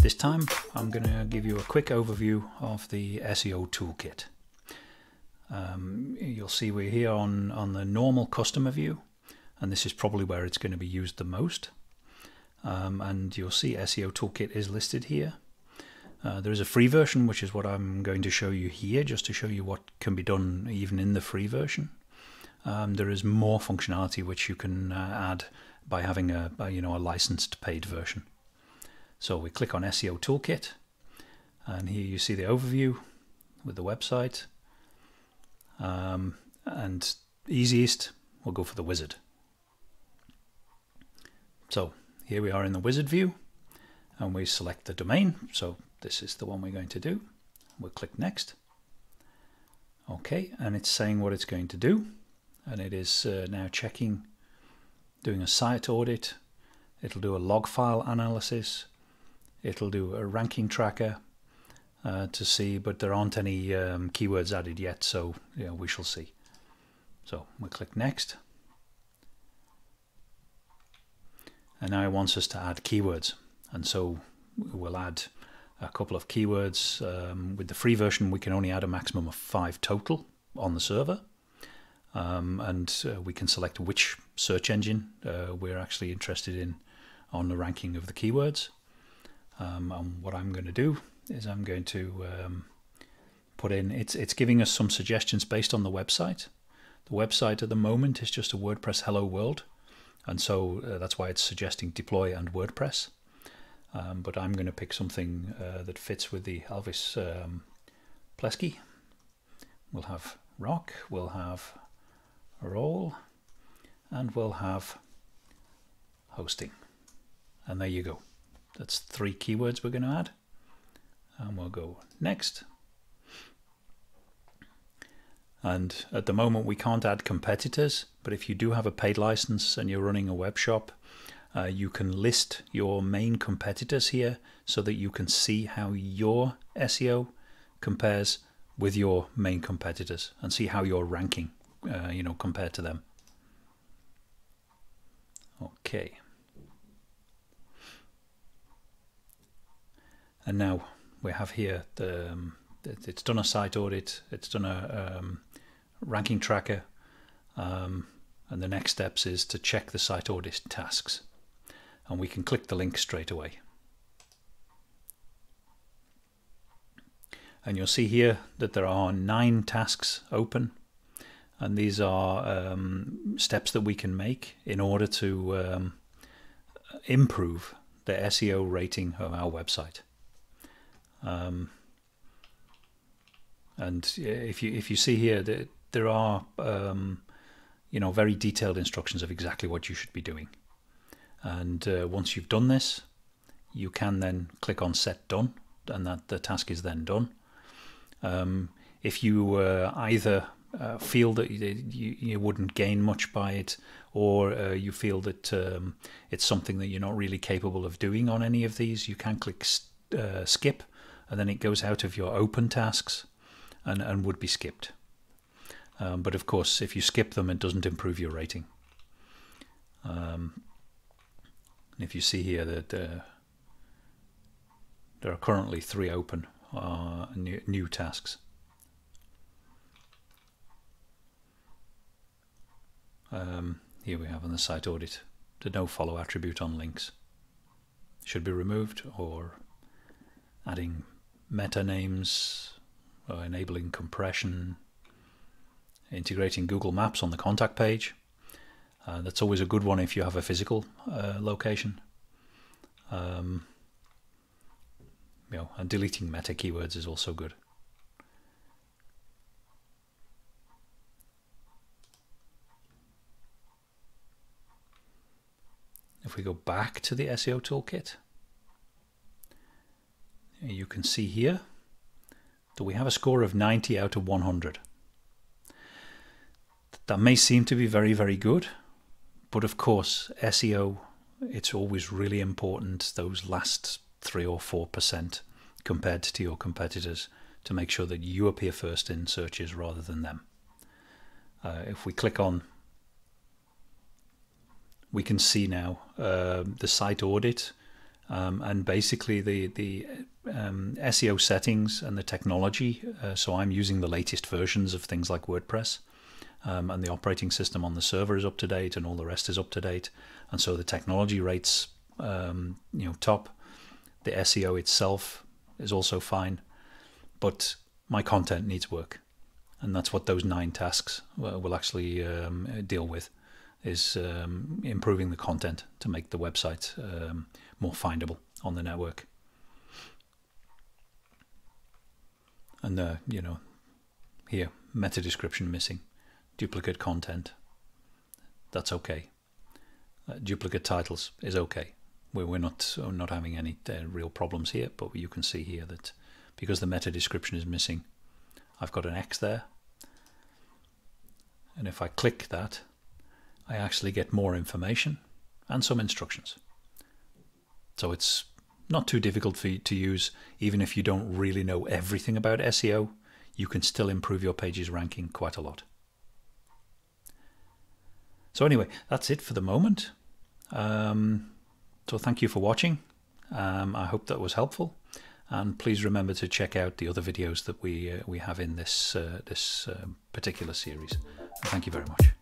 This time I'm going to give you a quick overview of the SEO toolkit. Um, you'll see we're here on, on the normal customer view and this is probably where it's going to be used the most. Um, and you'll see SEO toolkit is listed here. Uh, there is a free version which is what I'm going to show you here just to show you what can be done even in the free version. Um, there is more functionality which you can uh, add by having a, a, you know a licensed paid version. So we click on SEO Toolkit and here you see the overview with the website um, and easiest we'll go for the wizard. So here we are in the wizard view and we select the domain so this is the one we're going to do. We'll click next. Okay and it's saying what it's going to do and it is uh, now checking doing a site audit. It'll do a log file analysis. It'll do a ranking tracker uh, to see but there aren't any um, keywords added yet so we shall see. So we click next. And now it wants us to add keywords. And so we'll add a couple of keywords um, with the free version we can only add a maximum of five total on the server um, and uh, we can select which search engine uh, we're actually interested in on the ranking of the keywords. Um, and what I'm going to do is I'm going to um, put in, it's, it's giving us some suggestions based on the website. The website at the moment is just a WordPress Hello World, and so uh, that's why it's suggesting deploy and WordPress. Um, but I'm going to pick something uh, that fits with the Elvis um, Plesky. We'll have rock, we'll have roll and we'll have hosting. And there you go. That's three keywords we're going to add. And we'll go next. And at the moment we can't add competitors but if you do have a paid license and you're running a web shop uh, you can list your main competitors here so that you can see how your SEO compares with your main competitors and see how you're ranking uh, you know, compared to them. Okay. And now we have here the um, it's done a site audit, it's done a um, ranking tracker, um, and the next steps is to check the site audit tasks. And we can click the link straight away. And you'll see here that there are nine tasks open and these are um, steps that we can make in order to um, improve the SEO rating of our website. Um, and if you if you see here that there are um, you know very detailed instructions of exactly what you should be doing, and uh, once you've done this, you can then click on Set Done, and that the task is then done. Um, if you uh, either uh, feel that you, you wouldn't gain much by it, or uh, you feel that um, it's something that you're not really capable of doing on any of these, you can click uh, skip, and then it goes out of your open tasks and, and would be skipped. Um, but of course, if you skip them, it doesn't improve your rating. Um, if you see here that uh, there are currently three open uh, new, new tasks. Um, here we have on the site audit the no follow attribute on links. Should be removed or adding meta names or enabling compression integrating Google Maps on the contact page. Uh, that's always a good one if you have a physical uh, location. Um, you know, and deleting meta keywords is also good If we go back to the SEO toolkit, you can see here that we have a score of 90 out of 100. That may seem to be very, very good, but of course, SEO, it's always really important those last 3 or 4% compared to your competitors to make sure that you appear first in searches rather than them. Uh, if we click on, we can see now uh, the site audit um, and basically the the um, SEO settings and the technology. Uh, so I'm using the latest versions of things like WordPress, um, and the operating system on the server is up to date, and all the rest is up to date. And so the technology rates, um, you know, top. The SEO itself is also fine, but my content needs work, and that's what those nine tasks will actually um, deal with, is um, improving the content to make the website um, more findable on the network. And uh, you know, here meta description missing, duplicate content. That's okay. Uh, duplicate titles is okay. We're, we're not we're not having any uh, real problems here, but you can see here that because the meta description is missing, I've got an X there. And if I click that, I actually get more information and some instructions. So it's not too difficult for you to use, even if you don't really know everything about SEO, you can still improve your page's ranking quite a lot. So anyway, that's it for the moment. Um, so thank you for watching. Um, I hope that was helpful, and please remember to check out the other videos that we uh, we have in this uh, this uh, particular series. Thank you very much.